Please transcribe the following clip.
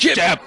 Jab.